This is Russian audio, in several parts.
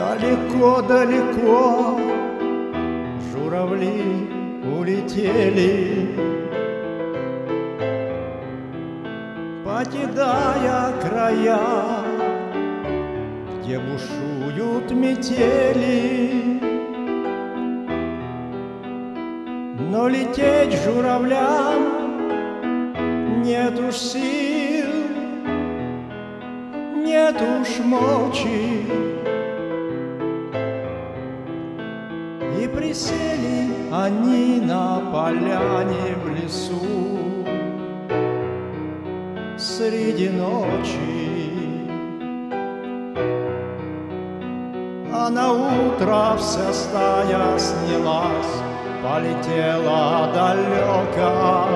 Далеко-далеко журавли улетели, Покидая края, где бушуют метели. Но лететь журавлям нет уж сил, нет уж мочи. И присели они на поляне в лесу среди ночи. А на утро вся стая снялась, полетела далеко.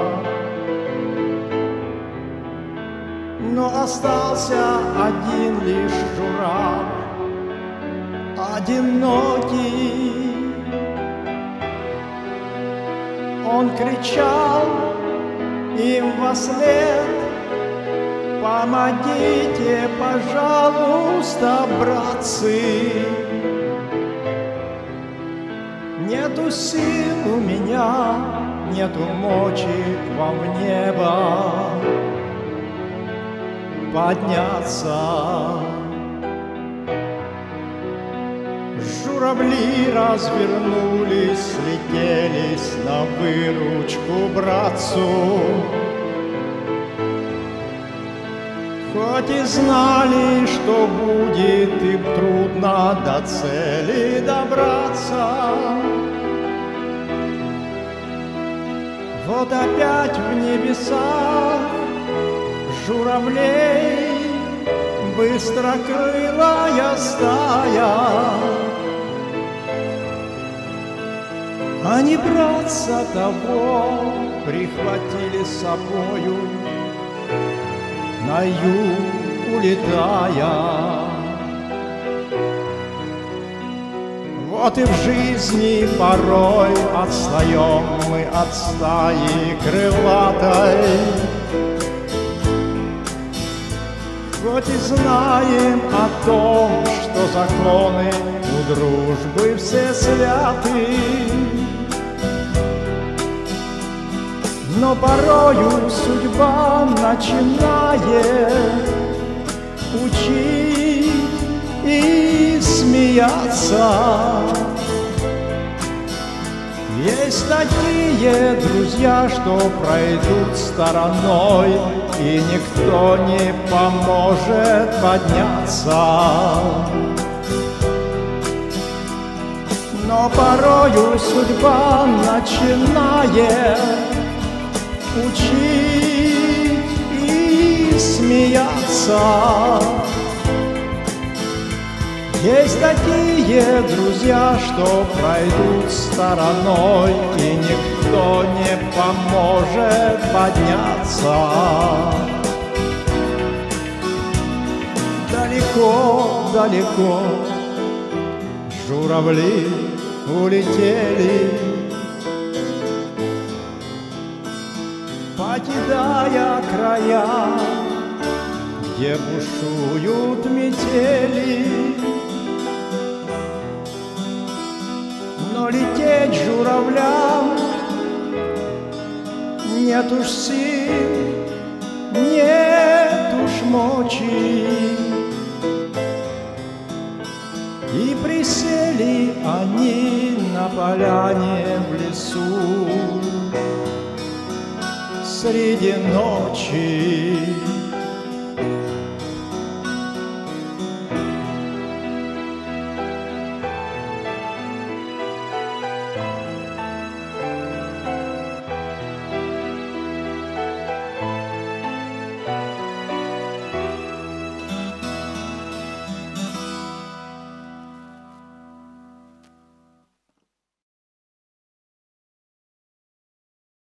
Но остался один лишь журавль, одинокий. Он кричал им во след, Помогите, пожалуйста, братцы. Нету сил у меня, нету мочи вам в небо подняться. Журавли развернулись, слетелись на выручку братцу. Хоть и знали, что будет им трудно до цели добраться. Вот опять в небесах журавлей Быстрокрылая стая. Они братца того прихватили с собою на юг улетая. Вот и в жизни порой отстаем мы от стаи крылатой. Хоть и знаем о том, что законы у дружбы все святы, но порою судьба начинает учить и смеяться. Есть такие друзья, что пройдут стороной, И никто не поможет подняться. Но порою судьба начинает учить и смеяться. Есть такие друзья, что пройдут стороной, И никто не поможет подняться. Далеко-далеко журавли улетели, Покидая края, где бушуют метели. Лететь журавлям нет уж сил, нет уж мочи. И присели они на поляне в лесу среди ночи.